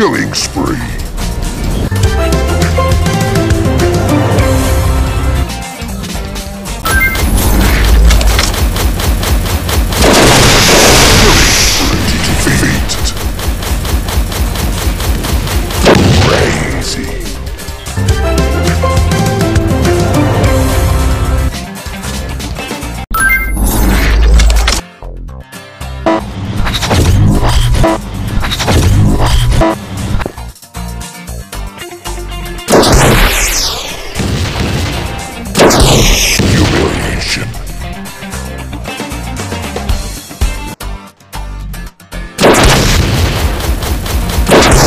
killing spree. Fuck!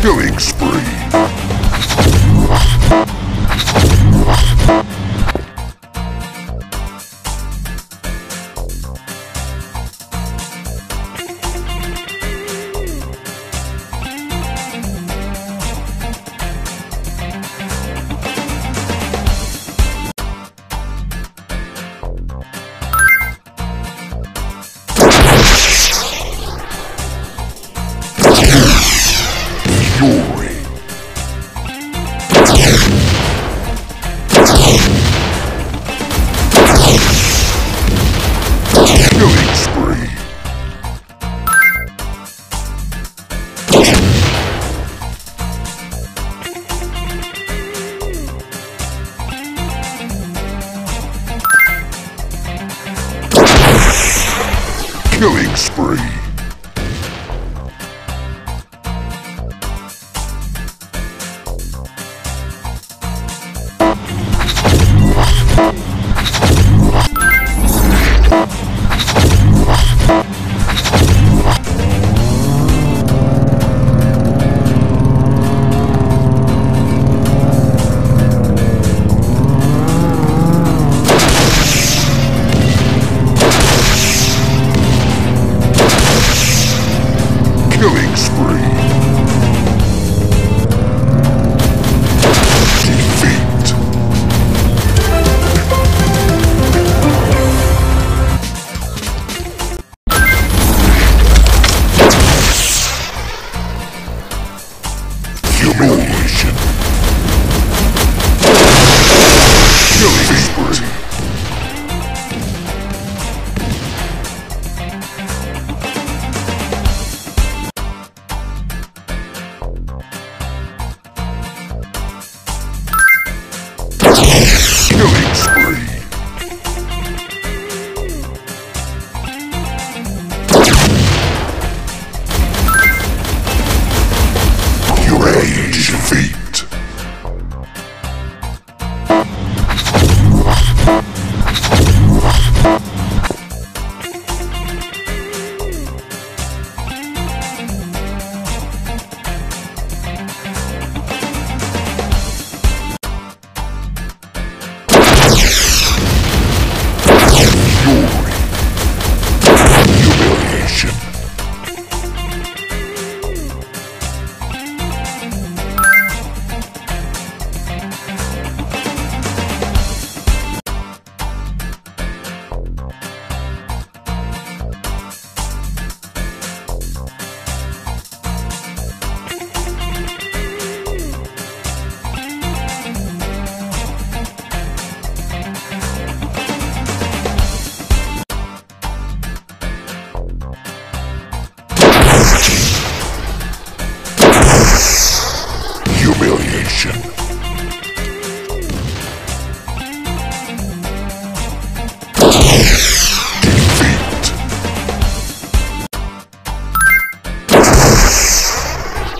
Killing spree.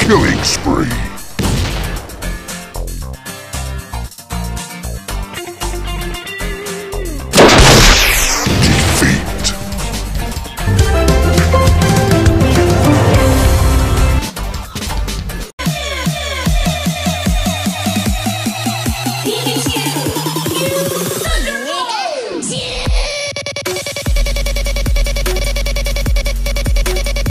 Killing spree.